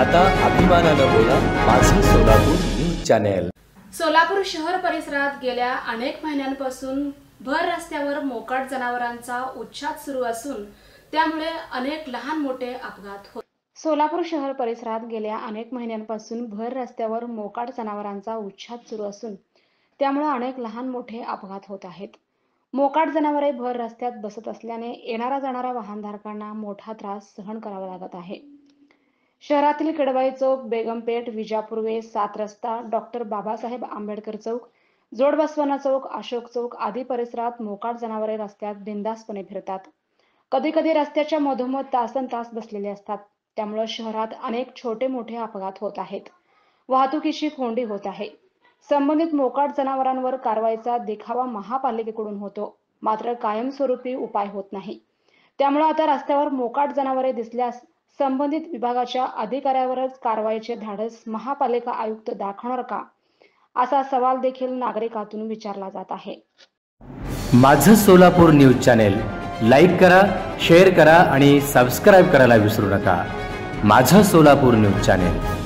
आता अभिमानानं बोला माझं सोलापूर न्यूज चॅनेल. सोलापूर शहर परिसरात गेल्या अनेक महिन्यांपासून भर रस्त्यावर मोकाट जनावरांचा उच्छाद सुरू असून त्यामुळे अनेक लहान मोठे अपघात होत सोलापूर शहर परिसरात गेल्या अनेक महिन्यांपासून भर रस्त्यावर मोकाट जनावरांचा उच्छाद सुरू असून त्यामुळे अनेक लहान मोठे अपघात होत आहेत. मोकाट जनावरे भर रस्त्यात बसत असल्याने येणारा जाणारा वाहनधारकांना मोठा त्रास सहन करावा लागत आहे. शहरातील कडवाई चौक बेगमपेठ विजापूर्वे सात रस्ता डॉक्टर बाबासाहेब आंबेडकर चौक जोडबसवाना चौक अशोक चौक आदी परिसरात मोकाट जनावरे रस्त्यात बिंदासपणे फिरतात. कधी कधी रस्त्याच्या मधोमध तासन तास बसलेले असतात. त्यामुळे शहरात अनेक छोटे मोठे अपघात होत आहेत. वाहतुकीची कोंडी होत आहे. संबंधित मोकाट जनावरांवर कारवाईचा देखावा महापालिकेकडून होतो. मात्र कायमस्वरूपी उपाय होत नाही. त्यामुळे आता रस्त्यावर मोकाट जनावरे दिसल्यास संबंधित विभागाच्या अधिकाऱ्यावरच कारवाईचे धाडस महापालिका आयुक्त दाखवणार का? असा सवाल देखील नागरिकातून विचारला जात आहे. माझं सोलापूर न्यूज चॅनेल लाईक करा शेअर करा आणि सबस्क्राईब करायला विसरू नका. माझं सोलापूर न्यूज चॅनेल.